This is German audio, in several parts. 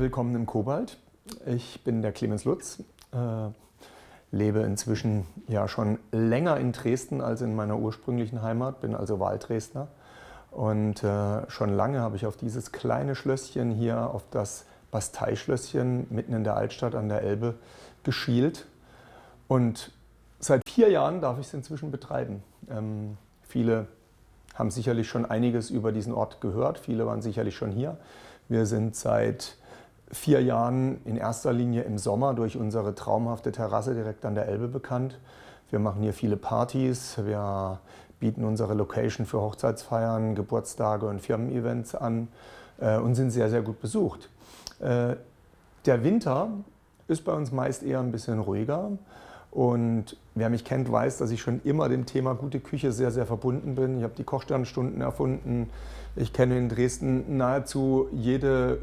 willkommen im Kobalt. Ich bin der Clemens Lutz, äh, lebe inzwischen ja schon länger in Dresden als in meiner ursprünglichen Heimat, bin also Wahldresdner. Und äh, schon lange habe ich auf dieses kleine Schlösschen hier, auf das Basteischlösschen mitten in der Altstadt an der Elbe geschielt. Und seit vier Jahren darf ich es inzwischen betreiben. Ähm, viele haben sicherlich schon einiges über diesen Ort gehört, viele waren sicherlich schon hier. Wir sind seit vier Jahren in erster Linie im Sommer durch unsere traumhafte Terrasse direkt an der Elbe bekannt. Wir machen hier viele Partys, wir bieten unsere Location für Hochzeitsfeiern, Geburtstage und Firmen-Events an äh, und sind sehr, sehr gut besucht. Äh, der Winter ist bei uns meist eher ein bisschen ruhiger. Und wer mich kennt, weiß, dass ich schon immer dem Thema gute Küche sehr, sehr verbunden bin. Ich habe die Kochsternstunden erfunden. Ich kenne in Dresden nahezu jede,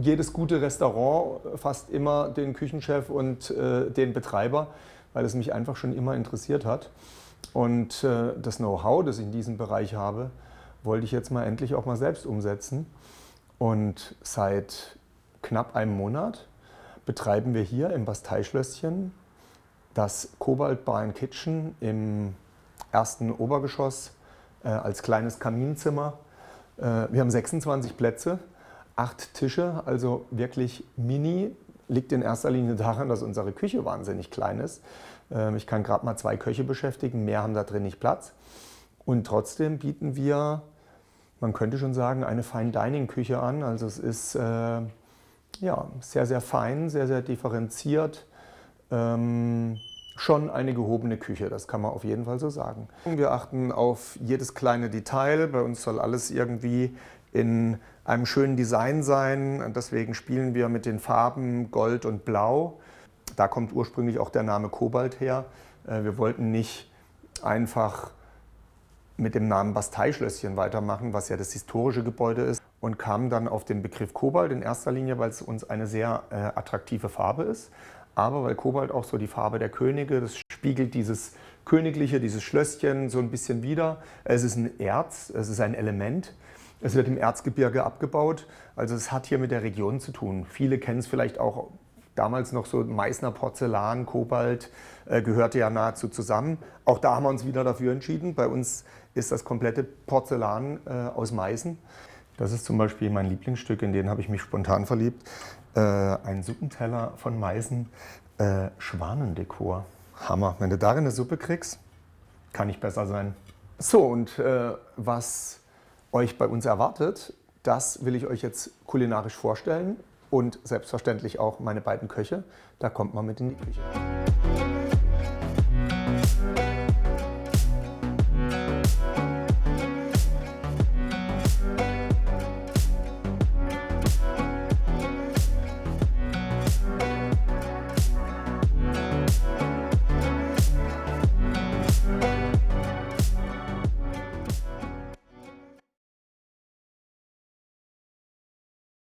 jedes gute Restaurant, fast immer den Küchenchef und äh, den Betreiber, weil es mich einfach schon immer interessiert hat. Und äh, das Know-how, das ich in diesem Bereich habe, wollte ich jetzt mal endlich auch mal selbst umsetzen. Und seit knapp einem Monat betreiben wir hier im Basteischlösschen das Cobalt Bar and Kitchen im ersten Obergeschoss äh, als kleines Kaminzimmer. Äh, wir haben 26 Plätze, acht Tische, also wirklich mini. Liegt in erster Linie daran, dass unsere Küche wahnsinnig klein ist. Äh, ich kann gerade mal zwei Köche beschäftigen, mehr haben da drin nicht Platz. Und trotzdem bieten wir, man könnte schon sagen, eine Fine Dining Küche an. Also es ist äh, ja, sehr, sehr fein, sehr, sehr differenziert. Ähm, schon eine gehobene Küche, das kann man auf jeden Fall so sagen. Wir achten auf jedes kleine Detail. Bei uns soll alles irgendwie in einem schönen Design sein. Deswegen spielen wir mit den Farben Gold und Blau. Da kommt ursprünglich auch der Name Kobalt her. Äh, wir wollten nicht einfach mit dem Namen Basteischlösschen weitermachen, was ja das historische Gebäude ist, und kamen dann auf den Begriff Kobalt in erster Linie, weil es uns eine sehr äh, attraktive Farbe ist. Aber weil Kobalt auch so die Farbe der Könige, das spiegelt dieses Königliche, dieses Schlösschen so ein bisschen wider. Es ist ein Erz, es ist ein Element. Es wird im Erzgebirge abgebaut. Also es hat hier mit der Region zu tun. Viele kennen es vielleicht auch damals noch so Meißner Porzellan, Kobalt, äh, gehörte ja nahezu zusammen. Auch da haben wir uns wieder dafür entschieden. Bei uns ist das komplette Porzellan äh, aus Meißen. Das ist zum Beispiel mein Lieblingsstück, in den habe ich mich spontan verliebt. Äh, ein Suppenteller von Meißen, äh, Schwanendekor. Hammer. Wenn du darin eine Suppe kriegst, kann nicht besser sein. So, und äh, was euch bei uns erwartet, das will ich euch jetzt kulinarisch vorstellen und selbstverständlich auch meine beiden Köche. Da kommt man mit in die Küche.